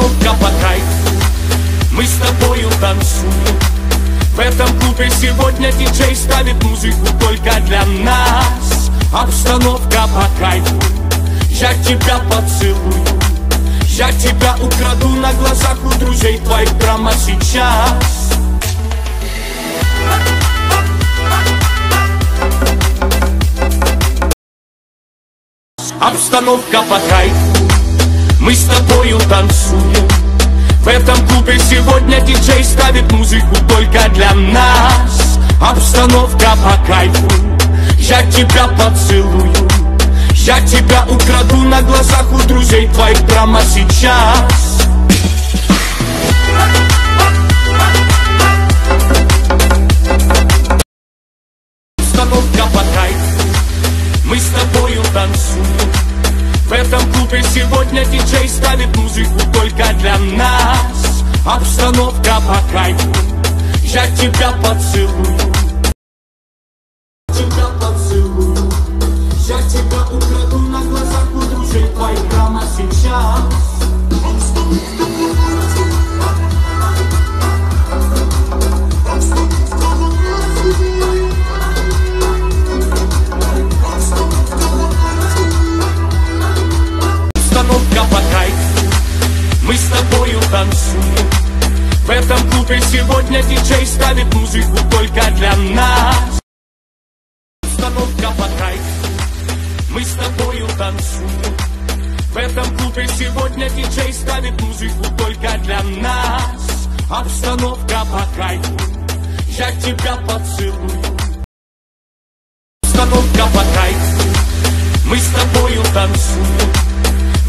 Обстановка по Мы с тобою танцуем. В этом клубе сегодня диджей ставит музыку только для нас. Обстановка по кайфу Я тебя поцелую. Я тебя украду на глазах у друзей твоих прямо сейчас. Обстановка по кайфу Мы с тобою танцуем. В этом клубе сегодня диджей ставит музыку только для нас. Обстановка по кайфу. Я тебя поцелую. Я тебя украду на глазах у друзей твоих прямо сейчас. Обстановка по Мы с тобою танцуем В этом клубе сегодня диджей ставит музыку только для нас. Обстановка по кайфу. Я тебя поцелую танцуем В этом клубе сегодня диджей ставит музыку только для нас. Обстановка по кайфу. Мы с тобою танцуем. В этом клубе сегодня диджей ставит музыку только для нас. Обстановка по кайфу. Я тебя поцелую. Обстановка по кайфу. Мы с тобою танцуем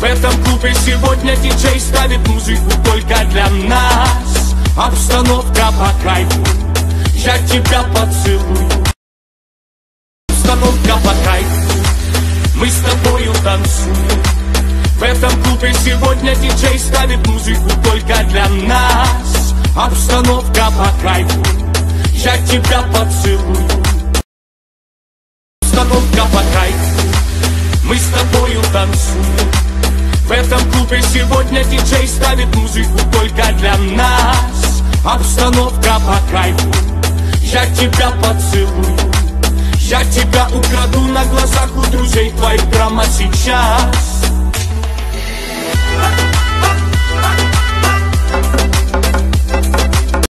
В этом клубе сегодня диджей ставит музыку только для нас. Обстановка по кайфу. Я тебя поцелую. Обстановка по кайфу. Мы с тобою танцуем. В этом клубе сегодня диджей ставит музыку только для нас. Обстановка по кайфу. Я тебя поцелую. Обстановка по кайфу. Мы с тобою танцуем этом клубе сегодня диджей ставит музыку только для нас. Обстановка по кайфу. Я тебя поцелую. Я тебя украду на глазах у друзей твоих прямо сейчас